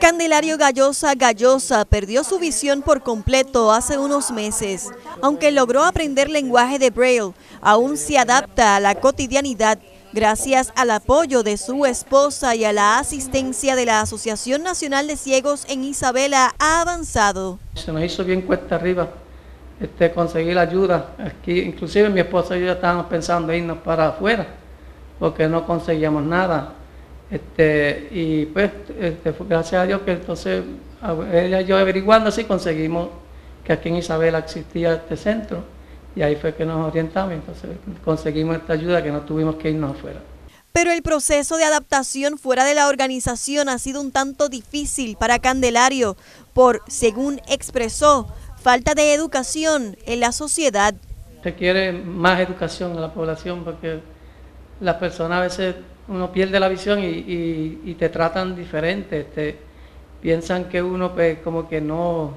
Candelario Gallosa Gallosa perdió su visión por completo hace unos meses. Aunque logró aprender lenguaje de Braille, aún se adapta a la cotidianidad gracias al apoyo de su esposa y a la asistencia de la Asociación Nacional de Ciegos en Isabela ha avanzado. Se nos hizo bien cuesta arriba este, conseguir ayuda. Aquí, inclusive mi esposa y yo ya estábamos pensando irnos para afuera porque no conseguíamos nada. Este, y pues, este, gracias a Dios que entonces ella y yo averiguando así conseguimos que aquí en Isabela existía este centro y ahí fue que nos orientamos y entonces conseguimos esta ayuda que no tuvimos que irnos afuera. Pero el proceso de adaptación fuera de la organización ha sido un tanto difícil para Candelario por, según expresó, falta de educación en la sociedad. Requiere más educación a la población porque las personas a veces uno pierde la visión y, te tratan diferente, te, piensan que uno pues como que no,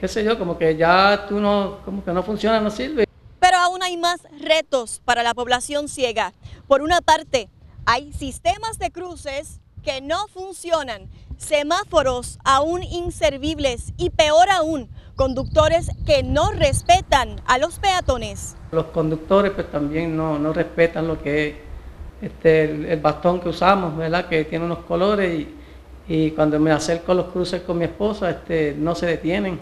qué sé yo, como que ya tú no, como que no funciona, no sirve. Pero aún hay más retos para la población ciega. Por una parte, hay sistemas de cruces que no funcionan, semáforos aún inservibles y peor aún, conductores que no respetan a los peatones. Los conductores pues también no, no respetan lo que es este, el, bastón que usamos, ¿verdad? Que tiene unos colores y, cuando me acerco a los cruces con mi esposa, este, no se detienen.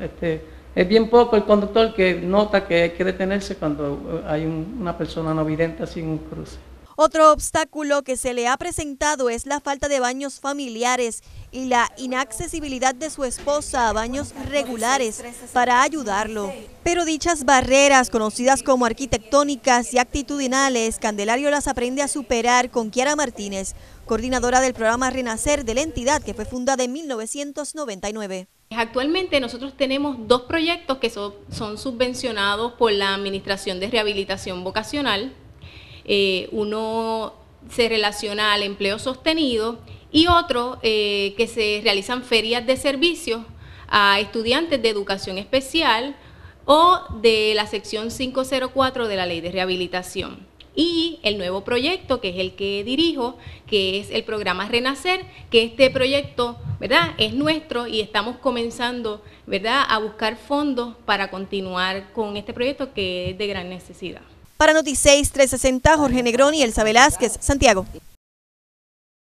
este, es bien poco el conductor que nota que hay que detenerse cuando hay una persona no vidente sin un cruce. Otro obstáculo que se le ha presentado es la falta de baños familiares y la inaccesibilidad de su esposa a baños regulares para ayudarlo. Pero dichas barreras, conocidas como arquitectónicas y actitudinales, Candelario las aprende a superar con Kiara Martínez, coordinadora del programa Renacer de la entidad que fue fundada en 1999. Actualmente nosotros tenemos dos proyectos que son, son subvencionados por la Administración de Rehabilitación Vocacional eh, uno se relaciona al empleo sostenido y otro eh, que se realizan ferias de servicios a estudiantes de educación especial o de la sección 504 de la ley de rehabilitación. Y el nuevo proyecto, que es el que dirijo, que es el programa Renacer, que este proyecto, ¿verdad?, es nuestro y estamos comenzando, ¿verdad?, a buscar fondos para continuar con este proyecto que es de gran necesidad. Para Noticias 360, Jorge Negroni y Elsa Velázquez, Santiago.